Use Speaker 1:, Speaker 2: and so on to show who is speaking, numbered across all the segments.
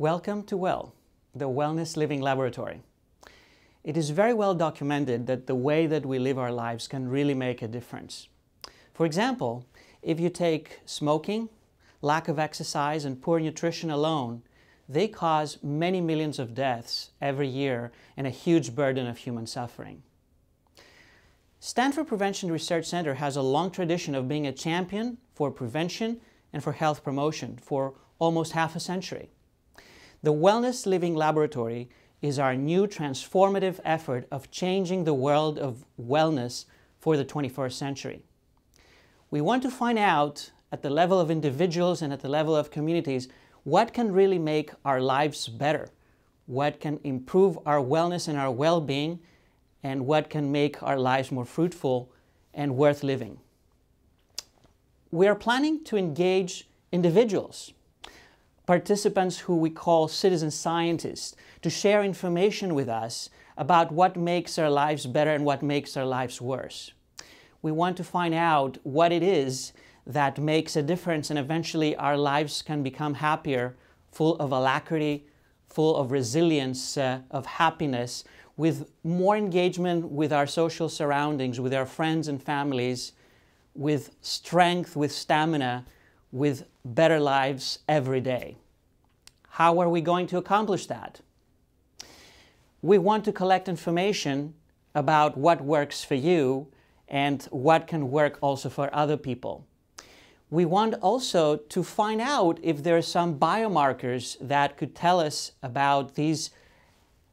Speaker 1: Welcome to Well, the Wellness Living Laboratory. It is very well documented that the way that we live our lives can really make a difference. For example, if you take smoking, lack of exercise, and poor nutrition alone, they cause many millions of deaths every year and a huge burden of human suffering. Stanford Prevention Research Center has a long tradition of being a champion for prevention and for health promotion for almost half a century. The Wellness Living Laboratory is our new transformative effort of changing the world of wellness for the 21st century. We want to find out at the level of individuals and at the level of communities what can really make our lives better, what can improve our wellness and our well being, and what can make our lives more fruitful and worth living. We are planning to engage individuals participants who we call citizen scientists to share information with us about what makes our lives better and what makes our lives worse. We want to find out what it is that makes a difference and eventually our lives can become happier, full of alacrity, full of resilience, uh, of happiness, with more engagement with our social surroundings, with our friends and families, with strength, with stamina, with better lives every day. How are we going to accomplish that? We want to collect information about what works for you and what can work also for other people. We want also to find out if there are some biomarkers that could tell us about these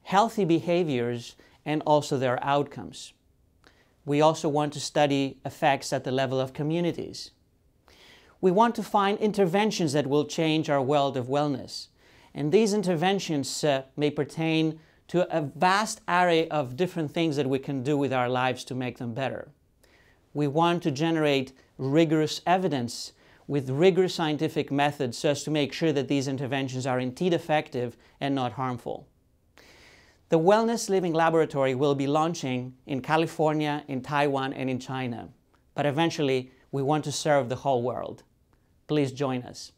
Speaker 1: healthy behaviors and also their outcomes. We also want to study effects at the level of communities. We want to find interventions that will change our world of wellness. And these interventions uh, may pertain to a vast array of different things that we can do with our lives to make them better. We want to generate rigorous evidence with rigorous scientific methods so as to make sure that these interventions are indeed effective and not harmful. The Wellness Living Laboratory will be launching in California, in Taiwan, and in China. But eventually, we want to serve the whole world. Please join us.